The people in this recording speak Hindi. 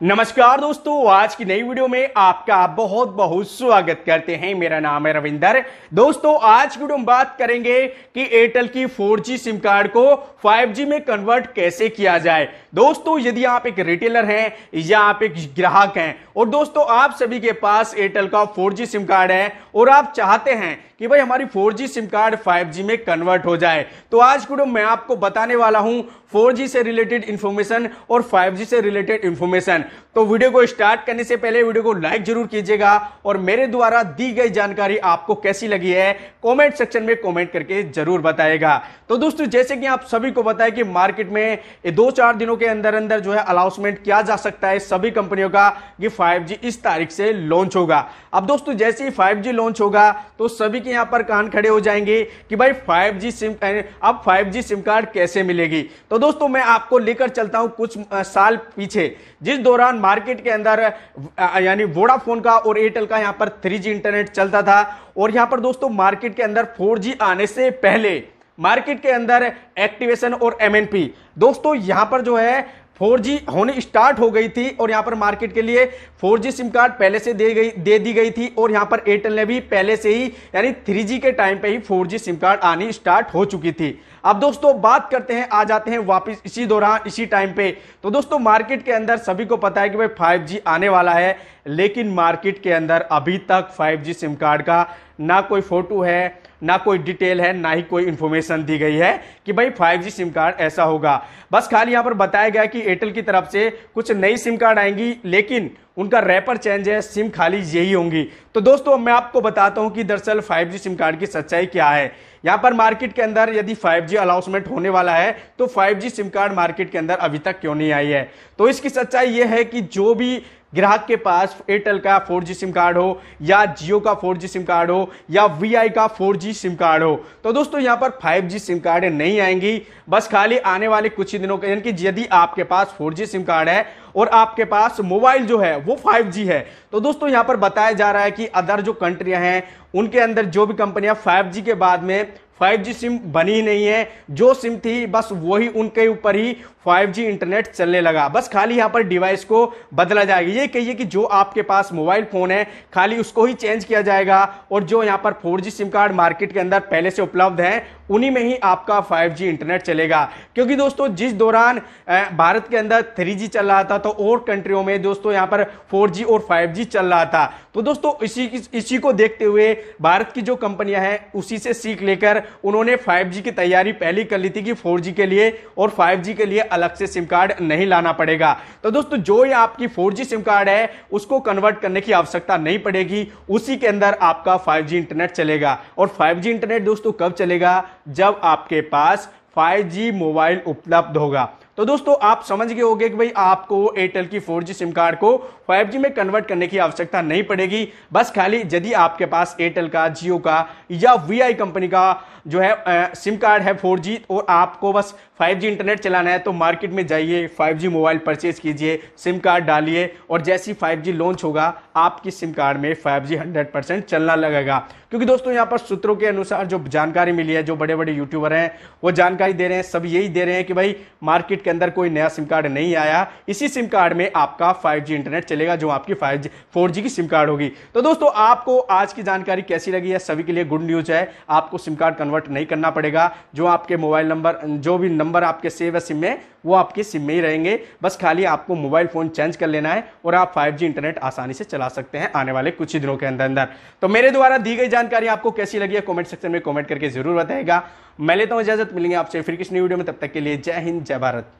नमस्कार दोस्तों, आज की नई वीडियो में आपका बहुत बहुत स्वागत करते हैं। मेरा नाम है रविंदर। दोस्तों, आज की वीडियो में बात करेंगे कि एयरटेल की 4G सिम कार्ड को 5G में कन्वर्ट कैसे किया जाए। दोस्तों, यदि आप एक रिटेलर हैं या आप एक ग्राहक हैं, और दोस्तों, आप सभी के पास एयरटेल का 4G सिम कार्ड है, और आप चाहते हैं कि भाई हमारी 4G सिम कार्ड 5G में कन्वर्ट हो जाए तो आज वीडियो मैं आपको बताने वाला हूँ 4G से रिलेटेड इंफॉर्मेशन और 5G से रिलेटेड इंफॉर्मेशन तो वीडियो को स्टार्ट करने से पहले वीडियो को लाइक ज़रूर कीजिएगा और मेरे द्वारा दी गई जानकारी आपको कैसी लगी है कमेंट सेक्शन में कमेंट करके ज़रूर बताएगा। तो दोस्तों, जैसे कि आप सभी को बताया कि मार्केट में दो चार दिनों के अंदर अंदर जो है अनाउंसमेंट किया जा सकता है सभी कंपनियों का कि 5G इस तारीख से लॉन्च होगा। अब दोस्तों, जैसे ही 5G लॉन्च होगा तो सभी के यहाँ पर कान खड़े हो जाएँगे कि भाई 5G सिम अब 5G सिम कार्ड कैसे मिलेगी? तो दोस्तों, मैं आपको लेकर चलता हूँ कुछ साल पीछे। जिस दौरान मार्केट के अंदर यानी वोडाफोन का और एयरटेल का यहाँ पर थ्री इंटरनेट चलता था। और यहाँ पर दोस्तों मार्केट के अंदर फोर आने से पहले मार्केट के अंदर एक्टिवेशन और एमएनपी दोस्तों यहाँ पर जो है 4G होने स्टार्ट हो गई थी और यहाँ पर मार्केट के लिए 4G सिम कार्ड पहले से दे गई, दे दी गई थी और यहाँ पर एयरटेल ने भी पहले से ही, यानी 3G के टाइम पे ही 4G सिम कार्ड आनी स्टार्ट हो चुकी थी। अब दोस्तों बात करते हैं, आ जाते हैं वापस इसी दौरान, इसी टाइम पे। तो दोस्तों मार्केट के अंदर सभी को पता है कि भाई 5G आने वाला है, लेकिन मार्केट के अंदर अभी तक 5G सिम कार्ड का ना कोई फ़ोटो है ना कोई डिटेल है, ना ही कोई इन्फॉर्मेशन दी गई है कि भाई 5G सिम कार्ड ऐसा होगा। बस खाली यहाँ पर बताया गया कि एयरटेल की तरफ़ से कुछ नई सिम कार्ड आएँगी, लेकिन उनका रैपर चेंज है सिम खाली यही होंगी। तो दोस्तों, मैं आपको बताता हूँ कि दरअसल 5G सिम कार्ड की सच्चाई क्या है। यहाँ पर मार्केट के अंदर यदि 5G अनाउंसमेंट होने वाला है तो 5G सिम कार्ड मार्केट के अंदर अभी तक क्यों नहीं आई है? तो इसकी सच्चाई यह है कि जो भी ग्राहक के पास एयरटेल का 4G सिम कार्ड हो, या जियो का 4G सिम कार्ड हो, या वीआई का 4G सिम कार्ड हो। तो दोस्तों, यहाँ पर 5G सिम कार्ड नहीं आएँगी। बस खाली आने वाले कुछ ही दिनों के, यानी कि यदि आपके पास 4G सिम कार्ड है और आपके पास मोबाइल जो है, वो 5G है। तो दोस्तों, यहाँ पर बताया जा रहा है कि अदर जो कंट्रियाँ हैं, उनके अंदर जो भी कंपनियाँ 5G के बाद में 5G सिम बनी ही नहीं है। जो सिम थी, बस वही उनके ऊपर ही 5G इंटरनेट चलने लगा। बस खाली यहाँ पर डिवाइस को बदला जाएगा। ये कहिए कि जो आपके पास मोबाइल फ़ोन है, खाली उसको ही चेंज किया जाएगा और जो यहाँ पर 4G सिम कार्ड मार्केट के अंदर पहले से उपलब्ध है, उन्हीं में ही आपका 5G इंटरनेट चलेगा। क्योंकि दोस्तों, जिस दौरान भारत के अंदर 3G चल रहा था तो और कंट्रियों में दोस्तों यहाँ पर 4G और 5G चल रहा था। तो दोस्तों, इसी इसी को देखते हुए भारत की जो कंपनियाँ हैं, उसी से सीख लेकर उन्होंने 5G की तैयारी पहले कर ली थी कि 4G के लिए और 5G के लिए अलग से सिम कार्ड नहीं लाना पड़ेगा। तो दोस्तों, जो ये आपकी 4G सिम कार्ड है, उसको कन्वर्ट करने की आवश्यकता नहीं पड़ेगी। उसी के अंदर आपका 5G इंटरनेट चलेगा। और 5G इंटरनेट दोस्तों, कब चलेगा? जब आपके पास 5G मोबाइल उपलब्ध होगा। तो दोस्तों आप समझ गए होंगे कि भाई आपको एयरटेल की 4G सिम कार्ड को 5G में कन्वर्ट करने की आवश्यकता नहीं पड़ेगी। बस खाली यदि आपके पास एयरटेल का जियो का या वीआई कंपनी का जो है आ, सिम कार्ड है 4G और आपको बस 5G इंटरनेट चलाना है तो मार्केट में जाइए 5G मोबाइल परचेज कीजिए सिम कार्ड डालिए और जैसी 5G लॉन्च होगा आपकी सिम कार्ड में 5G 100% चलना लगेगा। क्योंकि दोस्तों यहाँ पर सूत्रों के अनुसार जो जानकारी मिली है जो बड़े बड़े यूट्यूबर हैं वो जानकारी दे रहे हैं सब यही दे रहे हैं कि भाई मार्केट के अंदर कोई नया सिम कार्ड नहीं आया, इसी सिम कार्ड में आपका 5G इंटरनेट चलेगा, जो आपकी 5G 4G की सिम कार्ड होगी। तो दोस्तों, आपको आज की जानकारी कैसी लगी है? सभी के लिए गुड न्यूज़ है। आपको सिम कार्ड कन्वर्ट नहीं करना पड़ेगा। जो आपके मोबाइल नंबर जो भी नंबर आपके सेव है सिम में, वो आपके सिम में ही रहेंगे। बस खाली आपको मोबाइल फ़ोन चेंज कर लेना है और आप 5G इंटरनेट आसानी से चला सकते हैं आने वाले कुछ ही दिनों के अंदर अंदर। तो मेरे द्वारा दी गई जानकारी आपको कैसी लगी है कमेंट सेक्शन में कमेंट करके ज़रूर बताएगा मैं लेता हूँ इजाज़त। मिलेंगे आपसे फिर किसी वीडियो में। तब तक के लिए जय हिंद, जय भारत।